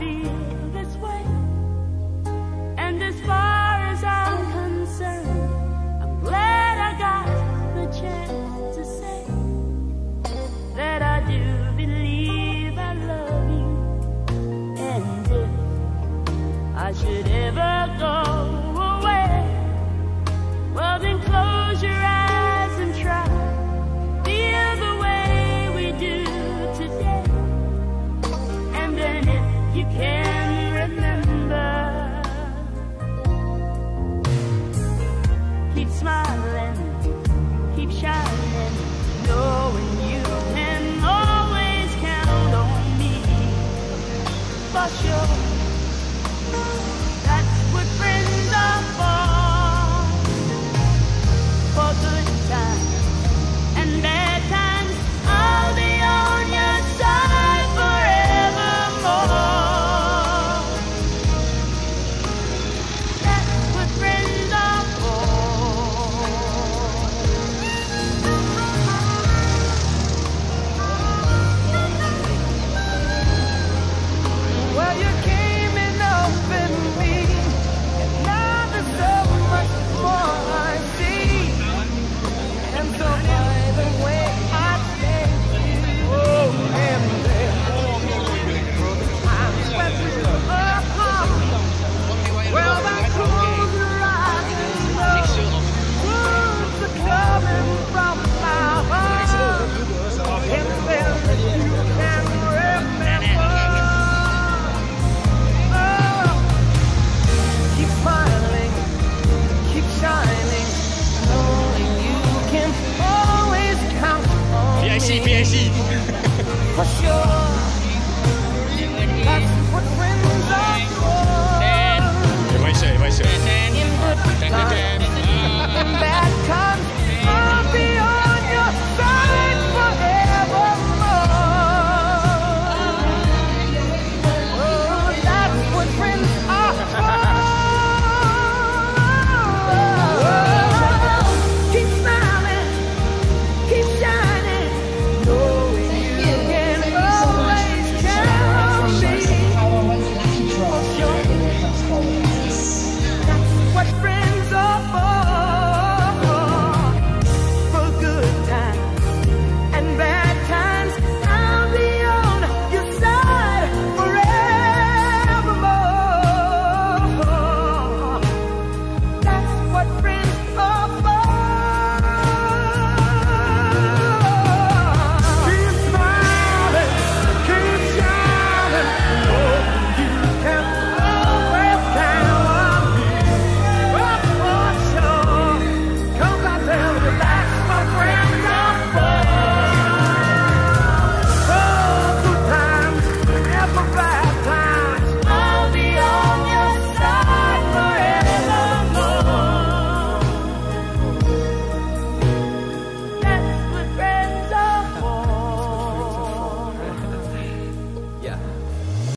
feel 戏，憋。